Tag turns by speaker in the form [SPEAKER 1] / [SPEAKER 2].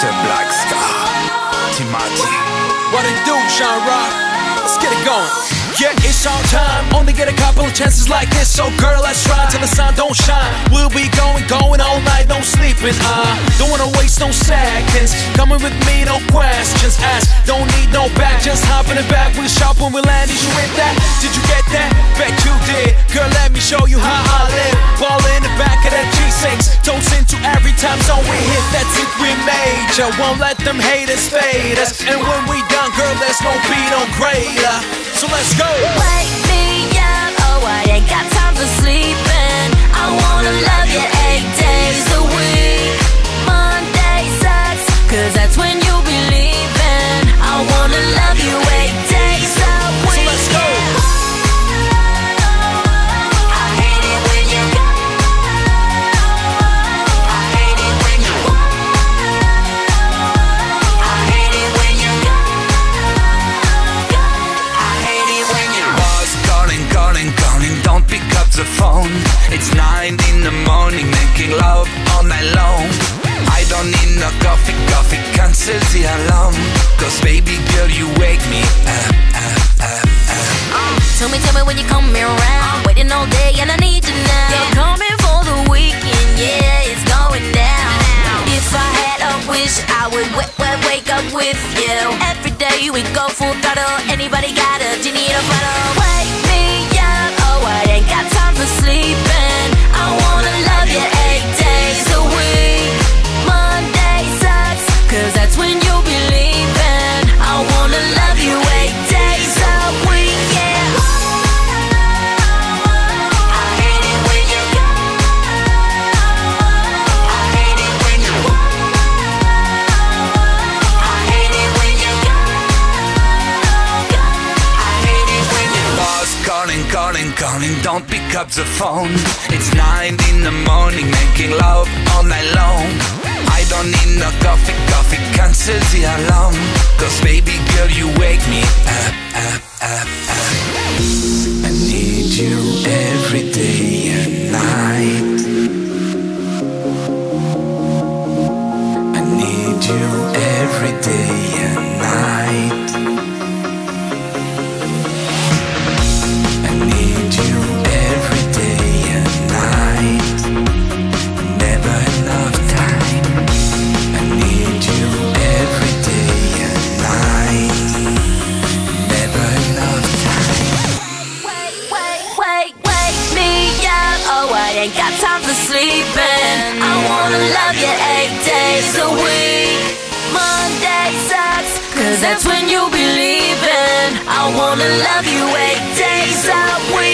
[SPEAKER 1] Mr. Black Star, Timati.
[SPEAKER 2] What it do, Jean-Roch? Let's get it going. Yeah, it's our time. Only get a couple of chances like this. So, girl, let's try till the sun don't shine. We'll be going, going all night, no sleeping. Uh, don't wanna waste no seconds. Coming with me, no questions asked. Don't need no back, just hop in the back. We'll shop when we land. Did you hit that? Did you get that? Bet you did. Girl, let me show you how I live. Major. Won't let them haters fade us. And when we done, girl, there's no beat on greater. So let's go.
[SPEAKER 3] Wake me up, oh I ain't got time
[SPEAKER 1] the phone. It's nine in the morning, making love all night long. I don't need no coffee, coffee cancels the alarm. Cause baby girl, you wake me up, up, up, up.
[SPEAKER 3] Tell me, tell me when you coming around. Waiting all day and I need you now. You're coming for the weekend, yeah, it's going down. If I had a wish, I would w- w- wake up with you. Every day we go full throttle. Anybody got a genie in a bottle?
[SPEAKER 1] Calling, calling, don't pick up the phone. It's nine in the morning, making love all night long. I don't need no coffee, coffee cancels the alarm. Cause baby girl, you wake me I
[SPEAKER 3] ain't got time for sleeping. I wanna love you eight days a week. Monday sucks, cause that's when you'll be leaving. I wanna love you eight days a week.